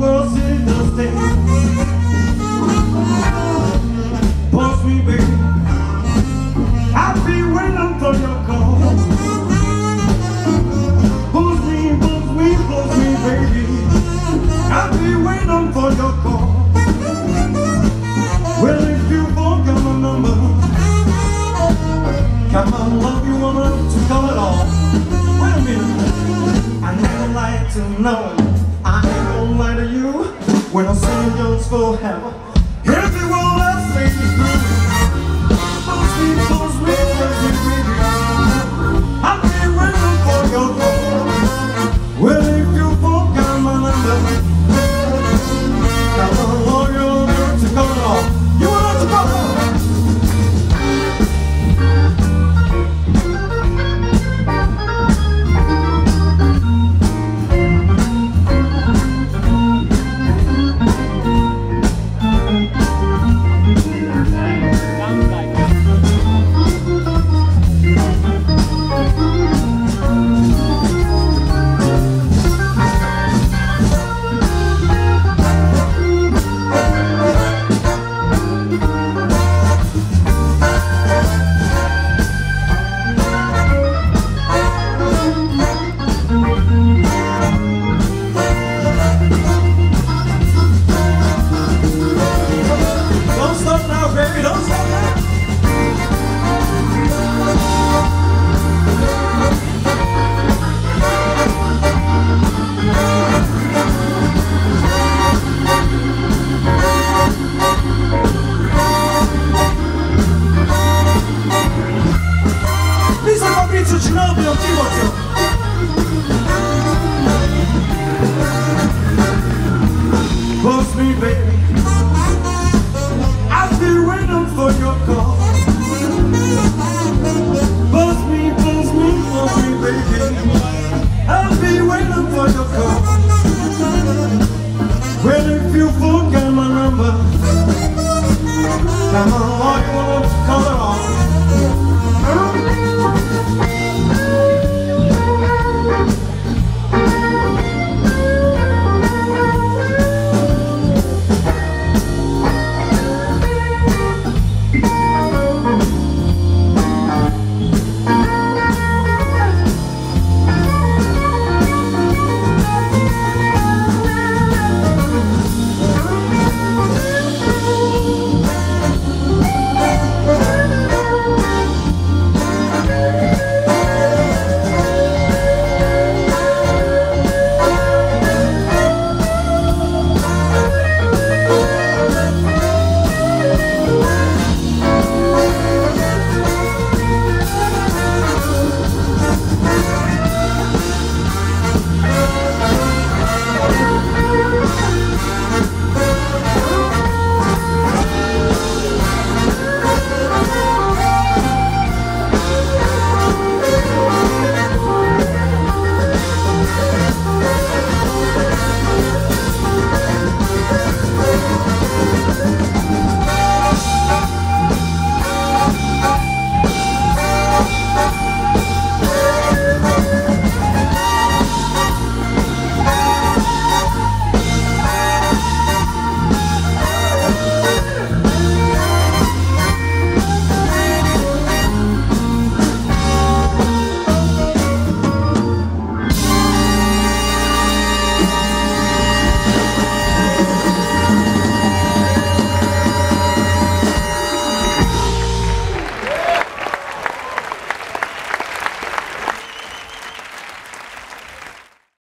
world sees the state. Pulse me, baby. I'll be waiting for your call. Baby. I'll be waiting for your call. Well, if you number, come on, woman to call it. Wait a minute, I never like to know. To you when I'm saying yours for heaven. If you won't let me through, push me, Well, if you forgot my number, come on.